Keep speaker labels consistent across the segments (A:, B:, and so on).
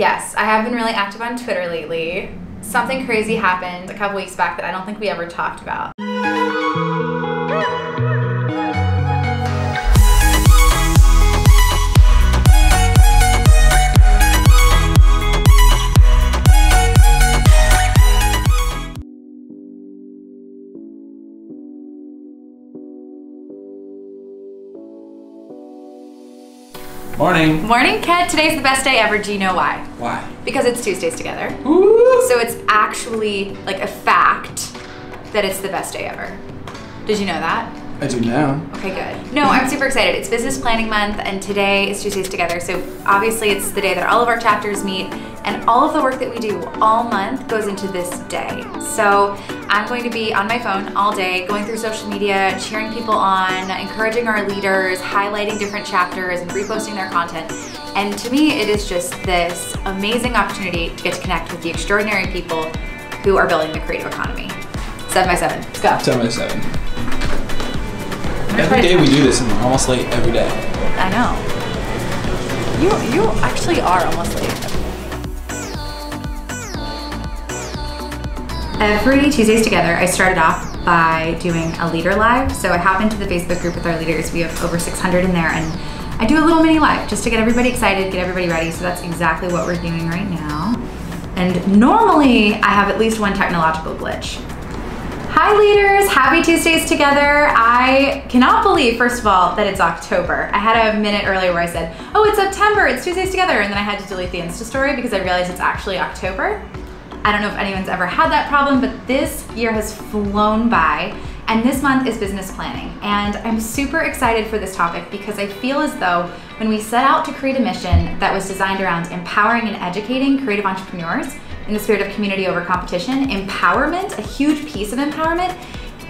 A: yes, I have been really active on Twitter lately. Something crazy happened a couple weeks back that I don't think we ever talked about.
B: Morning.
A: Morning, Kent. Today's the best day ever. Do you know why?
B: Why?
A: Because it's Tuesdays together.
B: Ooh.
A: So it's actually like a fact that it's the best day ever. Did you know that?
B: I do now.
A: Okay, good. No, I'm super excited. It's business planning month, and today is Tuesdays Together. So obviously, it's the day that all of our chapters meet, and all of the work that we do all month goes into this day. So I'm going to be on my phone all day, going through social media, cheering people on, encouraging our leaders, highlighting different chapters, and reposting their content. And to me, it is just this amazing opportunity to get to connect with the extraordinary people who are building the creative economy. Seven by seven. Let's go.
B: Seven by seven.
A: I'm gonna
B: Every
A: try to-
B: day we do this and we're almost late every day.
A: I know. You you actually are almost late. Every Tuesdays together, I started off by doing a leader live. So I hop into the Facebook group with our leaders. We have over 600 in there, and I do a little mini live just to get everybody excited, get everybody ready. So that's exactly what we're doing right now. And normally, I have at least one technological glitch. Hi leaders, happy Tuesdays together. I cannot believe, first of all, that it's October. I had a minute earlier where I said, oh, it's September, it's Tuesdays together, and then I had to delete the Insta story because I realized it's actually October. I don't know if anyone's ever had that problem, but this year has flown by, and this month is business planning. And I'm super excited for this topic because I feel as though when we set out to create a mission that was designed around empowering and educating creative entrepreneurs in the spirit of community over competition, empowerment, a huge piece of empowerment,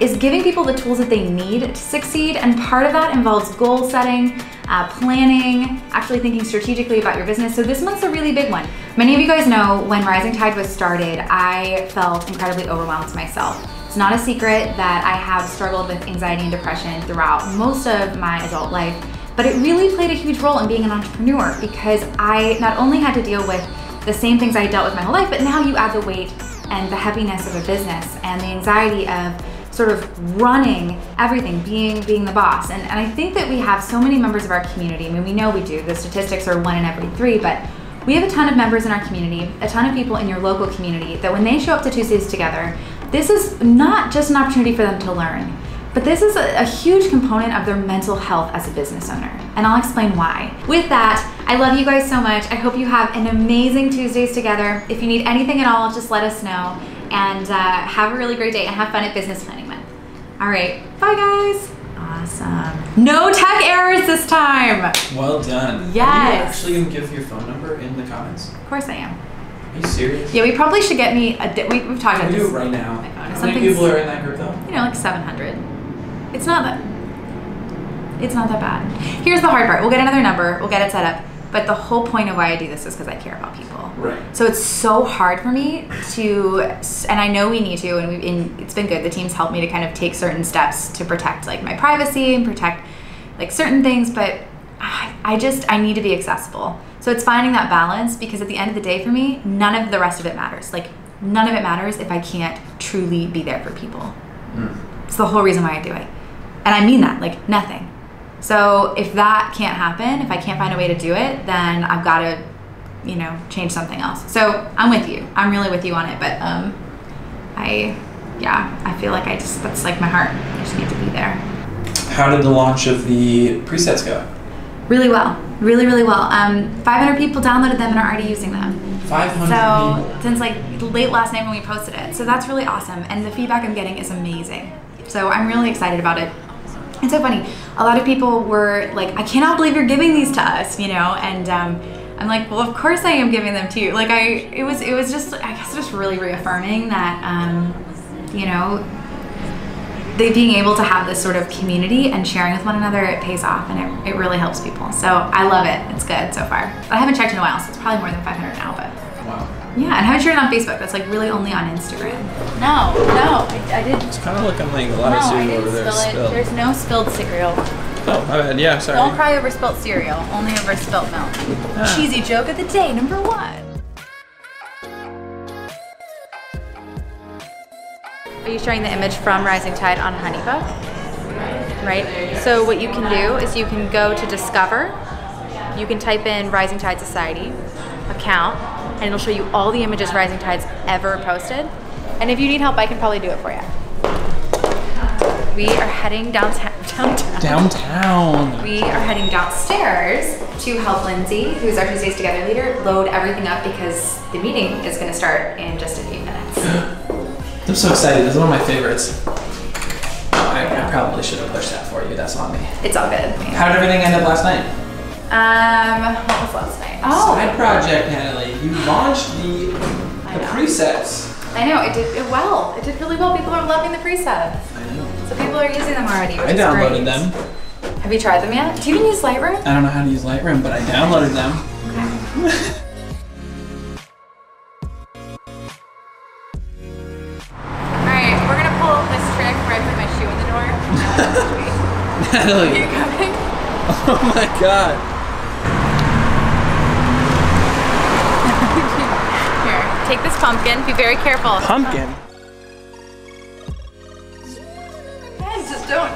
A: is giving people the tools that they need to succeed. And part of that involves goal setting, uh, planning, actually thinking strategically about your business. So this month's a really big one. Many of you guys know when Rising Tide was started, I felt incredibly overwhelmed myself. It's not a secret that I have struggled with anxiety and depression throughout most of my adult life, but it really played a huge role in being an entrepreneur because I not only had to deal with the same things I dealt with my whole life, but now you add the weight and the heaviness of a business and the anxiety of sort of running everything, being being the boss. And, and I think that we have so many members of our community. I mean, we know we do. The statistics are one in every three, but we have a ton of members in our community, a ton of people in your local community that when they show up to Tuesdays together, this is not just an opportunity for them to learn, but this is a, a huge component of their mental health as a business owner. And I'll explain why. With that, I love you guys so much. I hope you have an amazing Tuesdays together. If you need anything at all, just let us know. And uh, have a really great day and have fun at Business Planning Month. All right, bye guys. Awesome. No tech errors this time.
B: Well done. Yes. Are you
A: Yes.
B: actually gonna give your phone number in the comments?
A: Of course I am.
B: Are you serious?
A: Yeah, we probably should get me a. Di- we, we've talked
B: Can
A: about
B: we do it right now?
A: my phone.
B: How many people are in that group though?
A: you know, like 700. It's not that. It's not that bad. Here's the hard part. We'll get another number. We'll get it set up. But the whole point of why I do this is because I care about people.
B: Right.
A: So it's so hard for me to, and I know we need to, and, we, and it's been good. The team's helped me to kind of take certain steps to protect like my privacy and protect like certain things, but I, I just I need to be accessible. So it's finding that balance because at the end of the day, for me, none of the rest of it matters. Like none of it matters if I can't truly be there for people. Hmm. It's the whole reason why I do it, and I mean that like nothing. So if that can't happen, if I can't find a way to do it, then I've got to, you know, change something else. So I'm with you. I'm really with you on it. But um, I, yeah, I feel like I just that's like my heart. I just need to be there.
B: How did the launch of the presets go?
A: Really well. Really, really well. Um, 500 people downloaded them and are already using them.
B: 500
A: So
B: people.
A: since like late last night when we posted it, so that's really awesome, and the feedback I'm getting is amazing. So I'm really excited about it. It's so funny. A lot of people were like, "I cannot believe you're giving these to us," you know, and um, I'm like, "Well, of course I am giving them to you." Like I, it was, it was just, I guess, just really reaffirming that, um, you know, they being able to have this sort of community and sharing with one another, it pays off and it, it really helps people. So I love it. It's good so far. I haven't checked in a while, so it's probably more than 500 now. But. Yeah, and haven't shared it on Facebook. That's like really only on Instagram. No, no, I, I didn't.
B: It's kind of looking like a lot
A: no,
B: of cereal over there.
A: Spill it.
B: Spilled.
A: There's no spilled cereal.
B: Oh, my bad. Yeah, sorry.
A: Don't cry over spilt cereal, only over spilt milk.
B: Ah.
A: Cheesy joke of the day, number one. Are you sharing the image from Rising Tide on Honeybook? Right? So what you can do is you can go to Discover, you can type in Rising Tide Society account, and it'll show you all the images Rising Tide's ever posted. And if you need help, I can probably do it for you. We are heading downtown. downtown.
B: Downtown.
A: We are heading downstairs to help Lindsay, who's our Tuesdays Together leader, load everything up because the meeting is going to start in just a few minutes.
B: I'm so excited. This is one of my favorites. I, I probably should have pushed that for you. That's on me.
A: It's all good.
B: How did everything end up last night?
A: Um, what was last night? Oh,
B: Side project, Natalie. You launched the the
A: know.
B: presets.
A: I know it did it well. It did really well. People are loving the presets,
B: I know.
A: so people are using them already.
B: I downloaded
A: great.
B: them.
A: Have you tried them yet? Do you even use Lightroom?
B: I don't know how to use Lightroom, but I downloaded them.
A: All right, we're gonna pull this trick where I put my shoe in the door. Are you coming?
B: Oh my god.
A: Here, take this pumpkin. Be very careful.
B: Pumpkin.
A: Kent, just don't.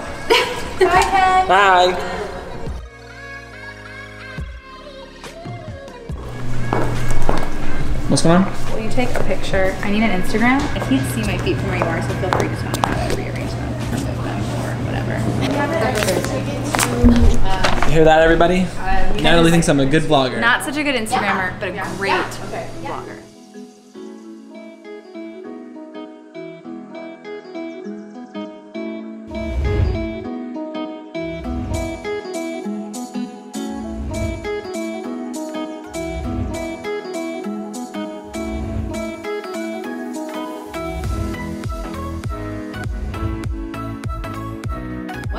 A: Bye, Kent.
B: Bye. What's going on?
A: Will you take a picture? I need an Instagram. I can't see my feet from where you are, so feel free to tell me how to rearrange them, or move them, or whatever.
B: You hear that, everybody?
A: Uh,
B: Natalie thinks I'm a good vlogger.
A: Not such a good Instagrammer, but a great vlogger.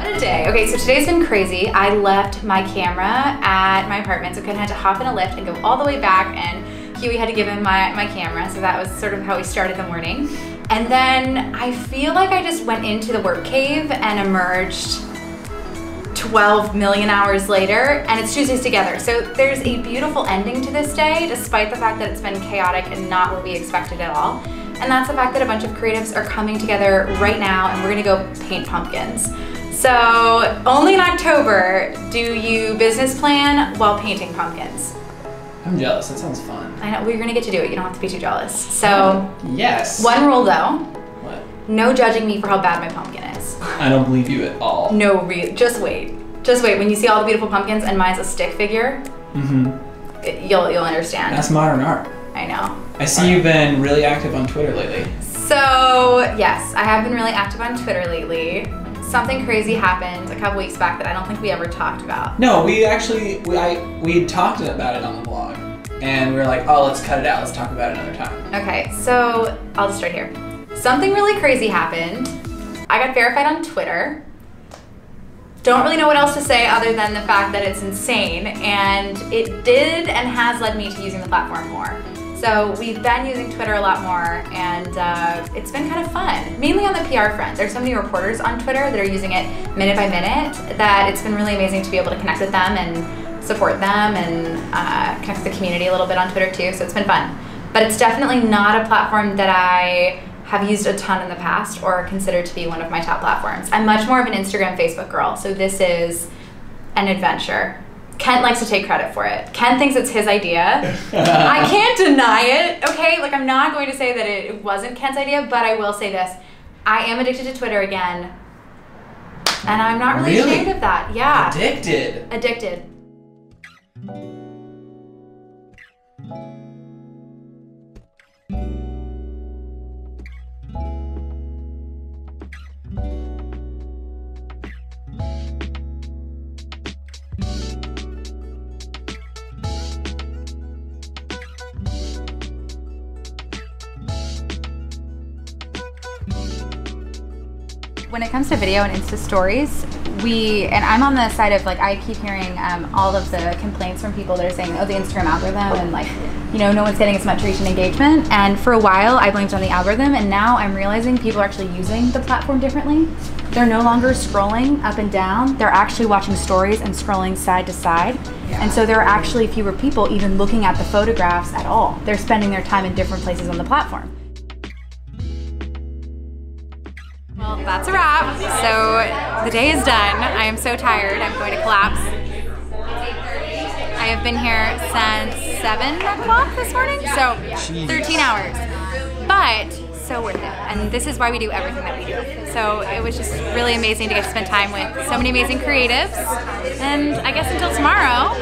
A: A day. Okay, so today's been crazy. I left my camera at my apartment, so Kent had to hop in a Lyft and go all the way back, and Huey had to give him my, my camera, so that was sort of how we started the morning. And then I feel like I just went into the work cave and emerged 12 million hours later, and it's Tuesdays together. So there's a beautiful ending to this day, despite the fact that it's been chaotic and not what we expected at all. And that's the fact that a bunch of creatives are coming together right now, and we're gonna go paint pumpkins. So only in October do you business plan while painting pumpkins.
B: I'm jealous. That sounds fun.
A: I know we're gonna get to do it. You don't have to be too jealous. So
B: Yes.
A: one rule though,
B: What?
A: no judging me for how bad my pumpkin is.
B: I don't believe you at all.
A: No, re- just wait. Just wait. When you see all the beautiful pumpkins and mine's a stick figure,
B: Mm-hmm.
A: you'll you'll understand.
B: That's modern art.
A: I know.
B: I see you've been really active on Twitter lately.
A: So yes, I have been really active on Twitter lately. Something crazy happened a couple weeks back that I don't think we ever talked about.
B: No, we actually we I we talked about it on the vlog, and we were like, oh, let's cut it out. Let's talk about it another time.
A: Okay, so I'll just start here. Something really crazy happened. I got verified on Twitter. Don't really know what else to say other than the fact that it's insane, and it did and has led me to using the platform more. So we've been using Twitter a lot more, and uh, it's been kind of fun. Mainly on the PR front. There's so many reporters on Twitter that are using it minute by minute that it's been really amazing to be able to connect with them and support them and uh, connect with the community a little bit on Twitter too. So it's been fun. But it's definitely not a platform that I have used a ton in the past or considered to be one of my top platforms. I'm much more of an Instagram, Facebook girl. So this is an adventure. Kent likes to take credit for it. Kent thinks it's his idea. I can't deny it, okay? Like, I'm not going to say that it wasn't Kent's idea, but I will say this. I am addicted to Twitter again. And I'm not really,
B: Really?
A: ashamed of that. Yeah.
B: Addicted.
A: Addicted. When it comes to video and Insta stories, we and I'm on the side of like I keep hearing um, all of the complaints from people that are saying, oh, the Instagram algorithm and like, you know, no one's getting as much reach and engagement. And for a while, I blamed on the algorithm, and now I'm realizing people are actually using the platform differently. They're no longer scrolling up and down; they're actually watching stories and scrolling side to side. And so there are actually fewer people even looking at the photographs at all. They're spending their time in different places on the platform. So the day is done. I am so tired. I'm going to collapse. I have been here since 7 o'clock this morning, so 13 hours. But so worth it. And this is why we do everything that we do. So it was just really amazing to get to spend time with so many amazing creatives. And I guess until tomorrow,